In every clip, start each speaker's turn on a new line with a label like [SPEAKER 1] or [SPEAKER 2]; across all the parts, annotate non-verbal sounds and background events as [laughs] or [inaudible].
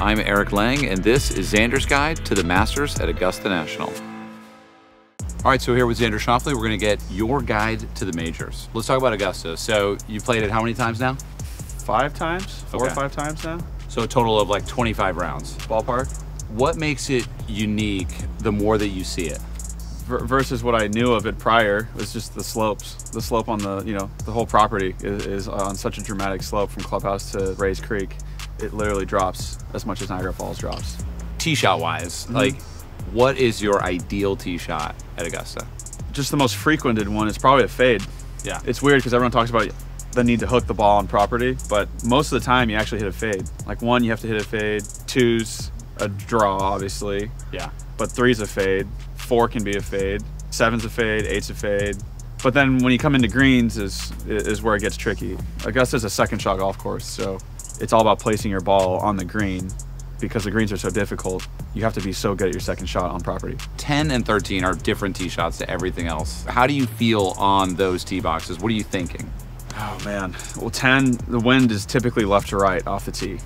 [SPEAKER 1] I'm Eric Lang, and this is Xander's Guide to the Masters at Augusta National. All right, so here with Xander Schauffele, we're going to get your guide to the majors. Let's talk about Augusta. So you played it how many times now?
[SPEAKER 2] Five times, four
[SPEAKER 1] Okay.
[SPEAKER 2] or five times now.
[SPEAKER 1] So a total of like 25 rounds.
[SPEAKER 2] Ballpark.
[SPEAKER 1] What makes it unique the more that you see it?
[SPEAKER 2] Versus what I knew of it prior was just the slopes. The slope on the, you know, the whole property is, is on such a dramatic slope from Clubhouse to Rae's Creek. It literally drops as much as Niagara Falls drops.
[SPEAKER 1] Tee shot wise,
[SPEAKER 2] Mm-hmm.
[SPEAKER 1] like what is your ideal tee shot at Augusta?
[SPEAKER 2] Just the most frequented one is probably a fade.
[SPEAKER 1] Yeah.
[SPEAKER 2] It's weird because everyone talks about the need to hook the ball on property, but most of the time you actually hit a fade. Like one, you have to hit a fade. Two's a draw, obviously.
[SPEAKER 1] yeah.
[SPEAKER 2] but three's a fade. Four can be a fade. Seven's a fade. Eight's a fade. But then when you come into greens is is where it gets tricky. Augusta's a second shot golf course, so it's all about placing your ball on the green. Because the greens are so difficult, you have to be so good at your second shot on property.
[SPEAKER 1] 10 and 13 are different tee shots to everything else. How do you feel on those tee boxes? What are you thinking?
[SPEAKER 2] Oh man. Well, 10, the wind is typically left to right off the tee.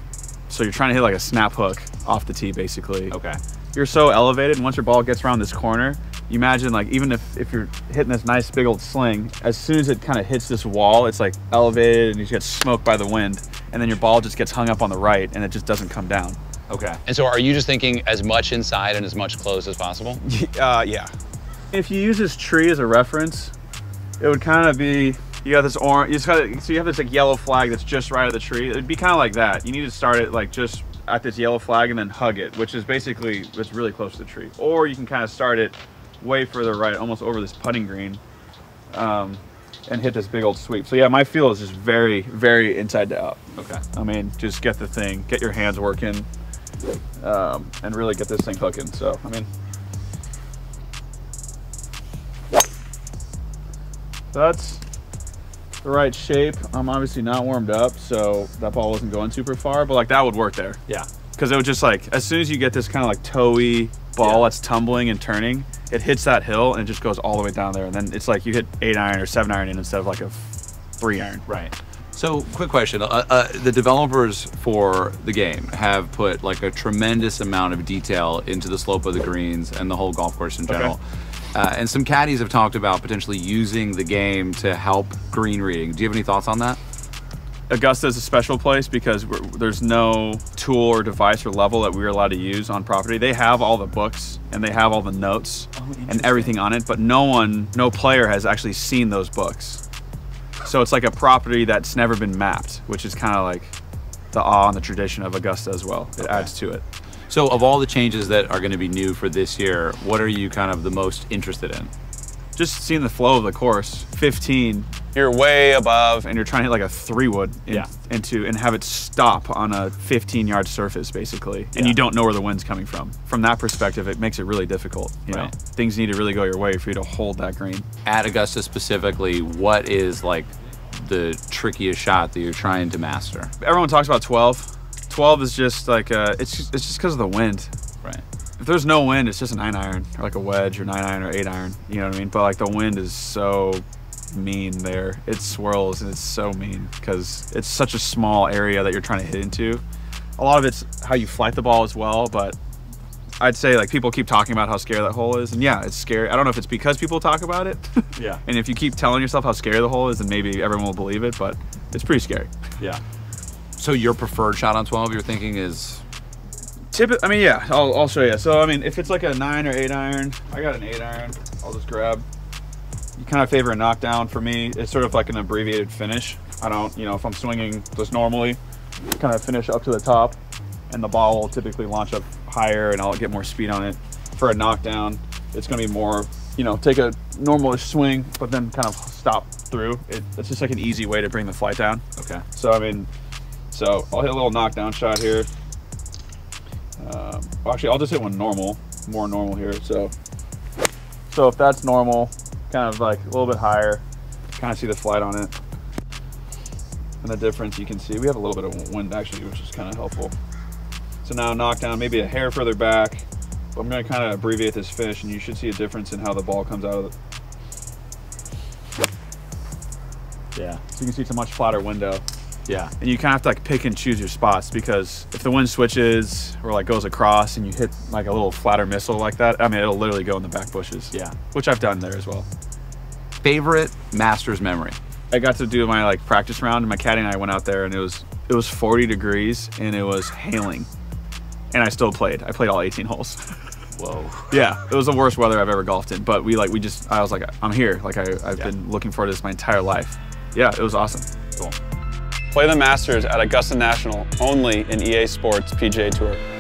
[SPEAKER 2] So you're trying to hit like a snap hook off the tee basically.
[SPEAKER 1] Okay.
[SPEAKER 2] you're so elevated and once your ball gets around this corner you imagine like even if, if you're hitting this nice big old sling as soon as it kind of hits this wall it's like elevated and you just get smoked by the wind and then your ball just gets hung up on the right and it just doesn't come down.
[SPEAKER 1] Okay.
[SPEAKER 3] And so are you just thinking as much inside and as much close as possible? [laughs]
[SPEAKER 2] uh, yeah. If you use this tree as a reference it would kind of be you got this orange you just got so you have this like yellow flag that's just right of the tree. It'd be kind of like that. You need to start it like just at this yellow flag and then hug it which is basically it's really close to the tree. Or you can kind of start it way further right almost over this putting green. Um, and hit this big old sweep so yeah my feel is just very very inside to out
[SPEAKER 1] Okay.
[SPEAKER 2] i mean just get the thing get your hands working um, and really get this thing hooking so i mean that's the right shape. I'm obviously not warmed up, so that ball wasn't going super far, but like that would work there.
[SPEAKER 1] Yeah.
[SPEAKER 2] Because it was just like, as soon as you get this kind of like toey ball
[SPEAKER 1] Yeah.
[SPEAKER 2] that's tumbling and turning, it hits that hill and it just goes all the way down there. And then it's like you hit eight iron or seven iron in instead of like a three iron.
[SPEAKER 1] Right. So, quick question: uh, uh, the developers for the game have put like a tremendous amount of detail into the slope of the greens and the whole golf course in general. Uh, and some caddies have talked about potentially using the game to help green reading. Do you have any thoughts on that?
[SPEAKER 2] Augusta is a special place because we're, there's no tool or device or level that we're allowed to use on property. They have all the books and they have all the notes oh, and everything on it, but no one, no player has actually seen those books. So it's like a property that's never been mapped, which is kind of like the awe and the tradition of Augusta as well. It adds to it.
[SPEAKER 1] So, of all the changes that are going to be new for this year, what are you kind of the most interested in?
[SPEAKER 2] Just seeing the flow of the course, 15, you're way above, and you're trying to hit like a three wood in,
[SPEAKER 1] Yeah.
[SPEAKER 2] into and have it stop on a 15 yard surface basically, and
[SPEAKER 1] Yeah.
[SPEAKER 2] you don't know where the wind's coming from. From that perspective, it makes it really difficult. You know, things need to really go your way for you to hold that green.
[SPEAKER 1] At Augusta specifically, what is like the trickiest shot that you're trying to master?
[SPEAKER 2] Everyone talks about 12. 12 is just like uh, it's just, it's just because of the wind.
[SPEAKER 1] Right.
[SPEAKER 2] if there's no wind, it's just a nine iron or like a wedge or nine iron or eight iron. You know what I mean? But like the wind is so mean there. It swirls and it's so mean because it's such a small area that you're trying to hit into. A lot of it's how you flight the ball as well, but I'd say like people keep talking about how scary that hole is, and yeah, it's scary. I don't know if it's because people talk about it. [laughs]
[SPEAKER 1] Yeah.
[SPEAKER 2] and if you keep telling yourself how scary the hole is, then maybe everyone will believe it. But it's pretty scary.
[SPEAKER 1] Yeah. So your preferred shot on 12, you're thinking is
[SPEAKER 2] Typically, I mean, yeah, I'll, I'll show you. So, I mean, if it's like a nine or eight iron, I got an eight iron. I'll just grab. You kind of favor a knockdown for me. It's sort of like an abbreviated finish. I don't, you know, if I'm swinging just normally, kind of finish up to the top, and the ball will typically launch up higher, and I'll get more speed on it. For a knockdown, it's going to be more, you know, take a normalish swing, but then kind of stop through. It, it's just like an easy way to bring the flight down.
[SPEAKER 1] okay.
[SPEAKER 2] So I mean, so I'll hit a little knockdown shot here. Um, actually, I'll just hit one normal, more normal here. So, so if that's normal, kind of like a little bit higher, kind of see the flight on it, and the difference you can see. We have a little bit of wind actually, which is kind of helpful. So now knock down maybe a hair further back. But I'm going to kind of abbreviate this fish and you should see a difference in how the ball comes out of it.
[SPEAKER 1] Yeah.
[SPEAKER 2] So you can see it's a much flatter window.
[SPEAKER 1] Yeah.
[SPEAKER 2] and you kind of have to like pick and choose your spots because if the wind switches or like goes across and you hit like a little flatter missile like that, I mean it'll literally go in the back bushes.
[SPEAKER 1] Yeah.
[SPEAKER 2] which I've done there as well.
[SPEAKER 1] Favorite Masters memory?
[SPEAKER 2] I got to do my like practice round, and my caddy and I went out there, and it was it was 40 degrees and it was hailing, and I still played. I played all 18 holes. [laughs]
[SPEAKER 1] Whoa.
[SPEAKER 2] yeah, it was the worst weather I've ever golfed in, but we like we just I was like I'm here. Like I I've
[SPEAKER 1] Yeah.
[SPEAKER 2] been looking forward to this my entire life. Yeah, it was awesome.
[SPEAKER 4] Play the Masters at Augusta National only in EA Sports PGA Tour.